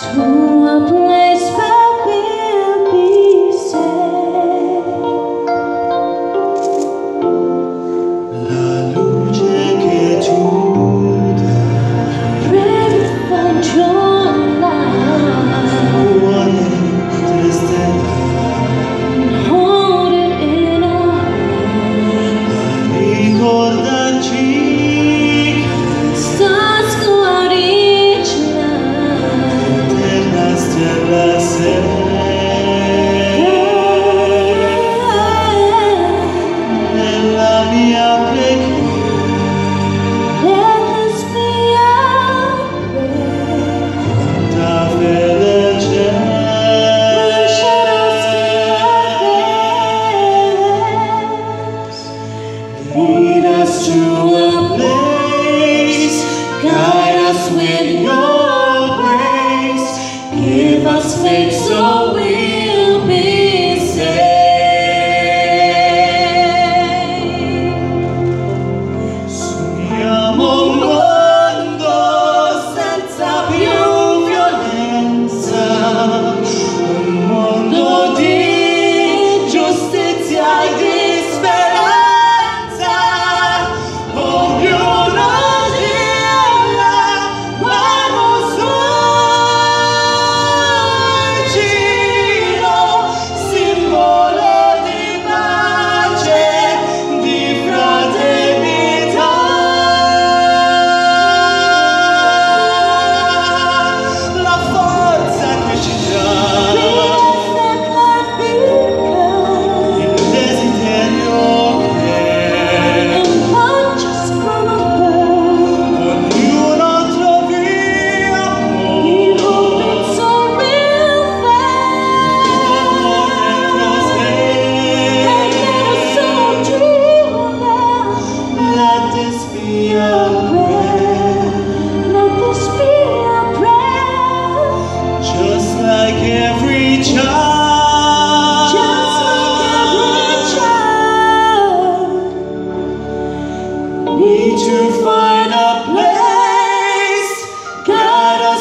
to a place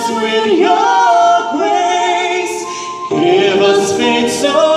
us with your grace, give us faith so